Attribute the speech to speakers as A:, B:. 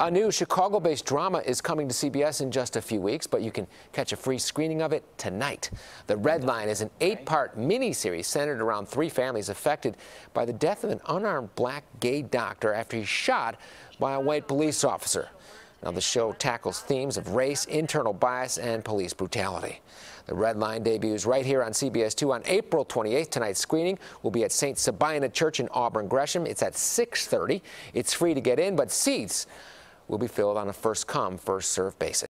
A: A new Chicago-based drama is coming to CBS in just a few weeks, but you can catch a free screening of it tonight. The Red Line is an eight-part miniseries centered around three families affected by the death of an unarmed black gay doctor after he shot by a white police officer. Now, the show tackles themes of race, internal bias, and police brutality. The Red Line debuts right here on CBS 2 on April 28th. Tonight's screening will be at St. Sabina Church in Auburn Gresham. It's at 6.30. It's free to get in, but seats will be filled on a first-come, first-served basis.